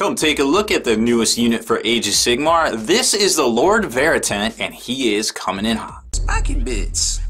Come take a look at the newest unit for Age of Sigmar. This is the Lord Veritant, and he is coming in hot. Spikey Bits.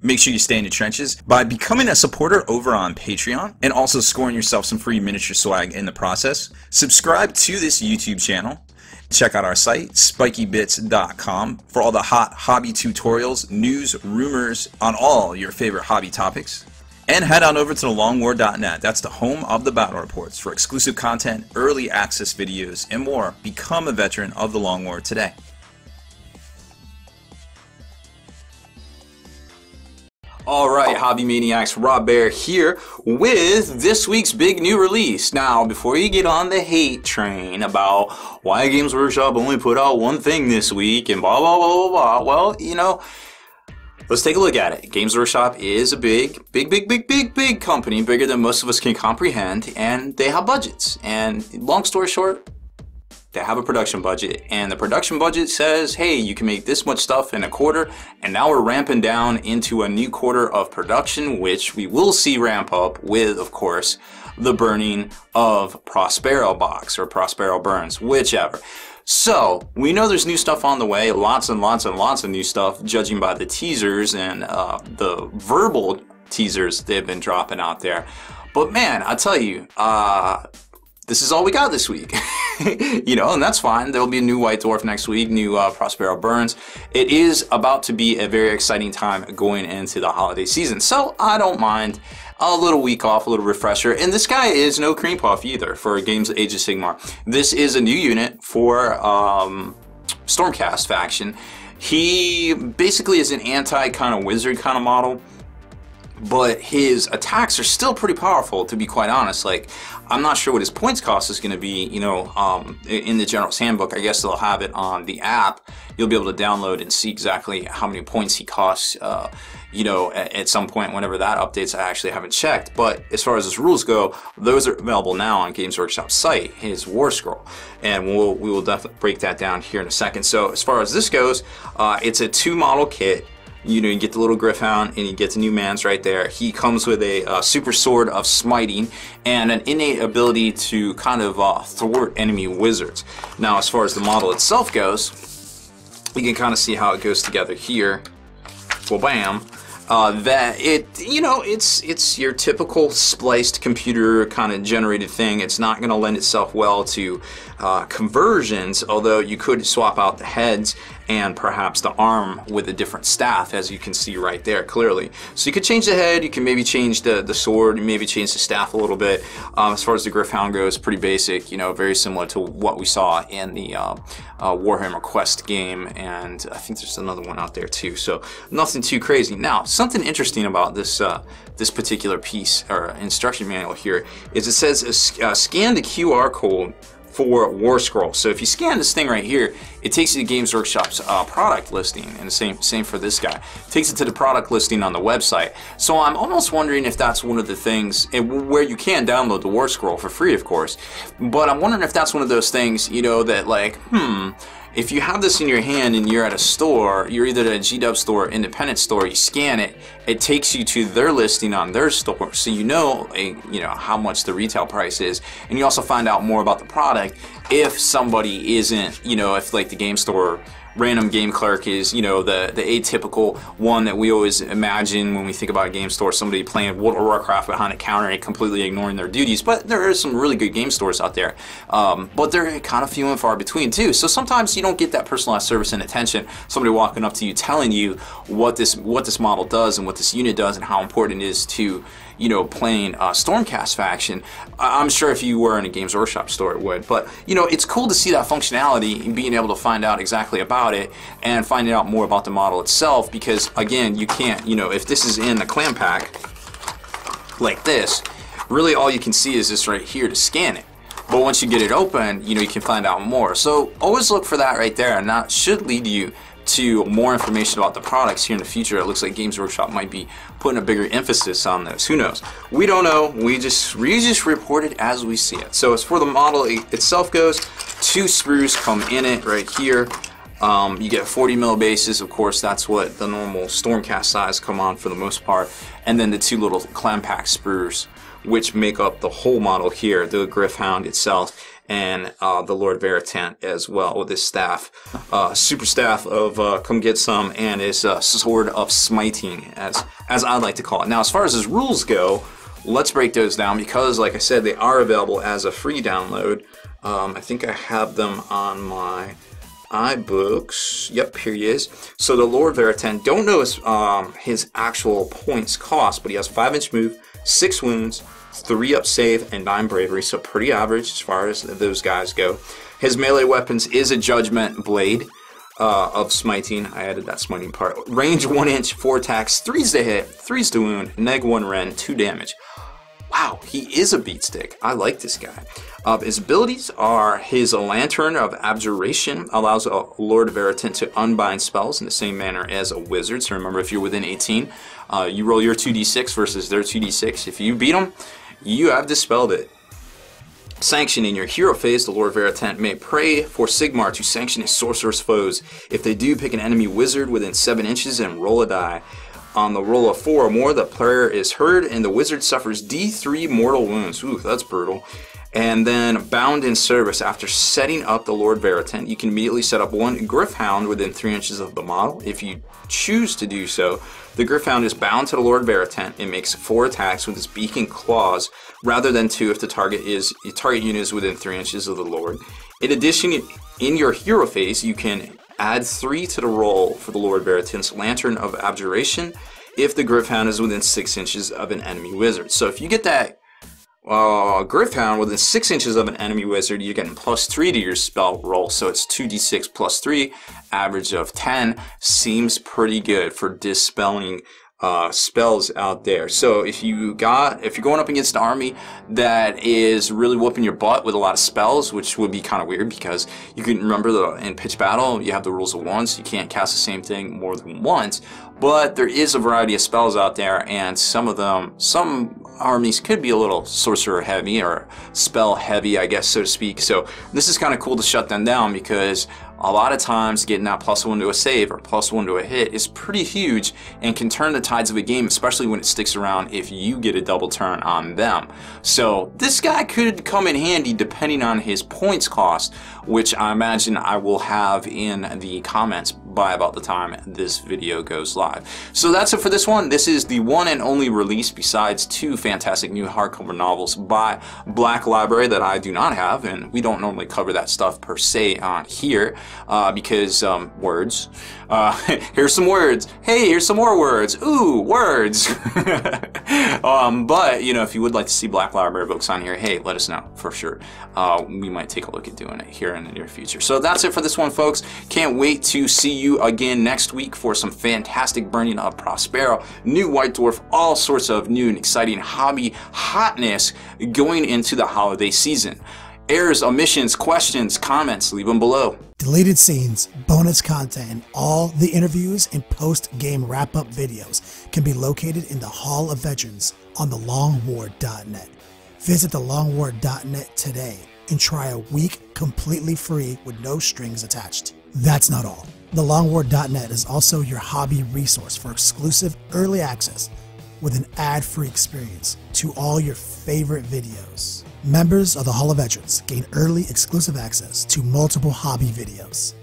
Make sure you stay in the trenches by becoming a supporter over on Patreon and also scoring yourself some free miniature swag in the process. Subscribe to this YouTube channel. Check out our site, spikeybits.com, for all the hot hobby tutorials, news, rumors on all your favorite hobby topics. And head on over to thelongwar.net. That's the home of the battle reports for exclusive content, early access videos, and more. Become a veteran of the Long War today. Alright, Hobby Maniacs, Rob Baer here with this week's big new release. Now, before you get on the hate train about why Games Workshop only put out one thing this week and blah blah blah blah blah, well, you know, Let's take a look at it. Games Workshop is a big, big, big, big, big, big company, bigger than most of us can comprehend, and they have budgets. And long story short, they have a production budget, and the production budget says, hey, you can make this much stuff in a quarter, and now we're ramping down into a new quarter of production, which we will see ramp up with, of course, the burning of Prospero box or Prospero burns, whichever. So, we know there's new stuff on the way, lots and lots and lots of new stuff, judging by the teasers and uh, the verbal teasers they've been dropping out there. But man, I tell you, uh, this is all we got this week. you know, and that's fine. There'll be a new White Dwarf next week, new uh, Prospero Burns. It is about to be a very exciting time going into the holiday season, so I don't mind a little week off, a little refresher. And this guy is no cream puff either for Games of Age of Sigmar. This is a new unit for um, Stormcast faction. He basically is an anti kind of wizard kind of model but his attacks are still pretty powerful to be quite honest like i'm not sure what his points cost is going to be you know um, in the general's handbook i guess they'll have it on the app you'll be able to download and see exactly how many points he costs uh, you know at, at, some point whenever that updates i actually haven't checked but as far as his rules go those are available now on games Workshop's site his war scroll and we'll, we will definitely break that down here in a second so as far as this goes uh, it's a two model kit you know, you get the little Gryph-hound and you get the new man's right there. He comes with a uh, super sword of smiting and an innate ability to kind of uh, thwart enemy wizards. Now, as far as the model itself goes, you can kind of see how it goes together here. Well, bam. Uh, that it you know it's it's your typical spliced computer kind of generated thing. It's not going to lend itself well to uh, conversions although you could swap out the heads and perhaps the arm with a different staff as you can see right there clearly. So you could change the head you can maybe change the the sword maybe change the staff a little bit. Um, as far as the Gryph-hound goes pretty basic you know very similar to what we saw in the uh, uh, Warhammer Quest game and I think there's another one out there too. So nothing too crazy. Now something interesting about this uh, this particular piece or instruction manual here is it says uh, scan the QR code for War Scroll. So if you scan this thing right here, it takes you to Games Workshop's uh, product listing, and the same same for this guy. It takes it to the product listing on the website. So I'm almost wondering if that's one of the things where you can download the War Scroll for free, of course. But I'm wondering if that's one of those things, you know, that like, hmm, if you have this in your hand and you're at a store, you're either at a GW store or independent store, you scan it, it takes you to their listing on their store, so you know, a, you know how much the retail price is, and you also find out more about the product if somebody isn't, you know, if like the game store random game clerk is, you know, the, the atypical one that we always imagine when we think about a game store, somebody playing World of Warcraft behind a counter and completely ignoring their duties. But there are some really good game stores out there. Um, but they're kind of few and far between too. So sometimes you don't get that personalized service and attention. Somebody walking up to you telling you what this what this model does and what this unit does and how important it is to you know, playing uh, Stormcast faction, I'm sure if you were in a Games Workshop store, it would. But you know, it's cool to see that functionality and being able to find out exactly about it and finding out more about the model itself. Because again, you can't, you know, if this is in a clam pack like this, really all you can see is this right here to scan it. But once you get it open, you know, you can find out more. So always look for that right there, and that should lead you to more information about the products here in the future. It looks like Games Workshop might be putting a bigger emphasis on this. Who knows? We don't know. We just we just report it as we see it. So as for the model itself goes, two sprues come in it right here. Um, you get 40 mil bases, of course, that's what the normal Stormcast size come on for the most part. And then the two little clam pack sprues which make up the whole model here, the Gryph-hound itself and uh, the Lord Veritant as well with his staff, uh, super staff of uh, come get some, and his uh, sword of smiting, as as I like to call it. Now, as far as his rules go, let's break those down because, like I said, they are available as a free download. Um, I think I have them on my iBooks. Yep, here he is. So the Lord Veritant, don't know his, um, his actual points cost, but he has 5 inch move, 6 wounds, 3 up save, and 9 bravery, so pretty average as far as those guys go. His melee weapons is a Judgment Blade. Uh, of smiting, I added that smiting part. Range 1 inch, 4 attacks, 3's to hit, 3's to wound, neg 1 rend, 2 damage. Wow, he is a beat stick. I like this guy. Uh, his abilities are his Lantern of Abjuration allows a Lord Veritant to unbind spells in the same manner as a wizard. So remember, if you're within 18, uh, you roll your 2d6 versus their 2d6. If you beat them, you have dispelled it. Sanction in your hero phase, the Lord Veritant may pray for Sigmar to sanction his sorcerer's foes. If they do, pick an enemy wizard within 7 inches and roll a die. On the roll of four or more, the player is hurt and the wizard suffers D3 mortal wounds. Ooh, that's brutal. And then bound in service. After setting up the Lord Veritant, you can immediately set up one Gryph-hound within three inches of the model. If you choose to do so, the Gryph-hound is bound to the Lord Veritant and makes four attacks with its beak and claws, rather than two if the target is the target unit is within three inches of the Lord. In addition, in your hero phase, you can Add three to the roll for the Lord Veritant's Lantern of Abjuration if the Gryph-hound is within six inches of an enemy wizard. So if you get that uh, Gryph-hound within six inches of an enemy wizard, you're getting plus three to your spell roll. So it's 2d6 plus three, average of 10. Seems pretty good for dispelling uh, spells out there. So if you got, if you're going up against an army that is really whooping your butt with a lot of spells, which would be kind of weird because you can remember that in pitch battle, you have the rules of once. You can't cast the same thing more than once. But there is a variety of spells out there, and some of them, some armies could be a little sorcerer heavy or spell heavy, I guess, so to speak. So this is kind of cool to shut them down because a lot of times getting that plus one to a save or plus one to a hit is pretty huge and can turn the tides of a game, especially when it sticks around if you get a double turn on them. So this guy could come in handy depending on his points cost, which I imagine I will have in the comments by about the time this video goes live. So that's it for this one. This is the one and only release besides two fantastic new hardcover novels by Black Library that I do not have, and we don't normally cover that stuff per se on here uh, because um, words. Uh, here's some words. Hey, here's some more words. Ooh, words. um, but you know, if you would like to see Black Library books on here, hey, let us know for sure. Uh, we might take a look at doing it here in the near future. So that's it for this one, folks. Can't wait to see you again next week for some fantastic Burning of Prospero, new White Dwarf, all sorts of new and exciting hobby hotness going into the holiday season. Errors, omissions, questions, comments, leave them below. Deleted scenes, bonus content, all the interviews and post game wrap up videos can be located in the Hall of Veterans on thelongwar.net. Visit thelongwar.net today and try a week completely free with no strings attached. That's not all. TheLongWar.net is also your hobby resource for exclusive early access with an ad free experience to all your favorite videos. Members of the Hall of Veterans gain early exclusive access to multiple hobby videos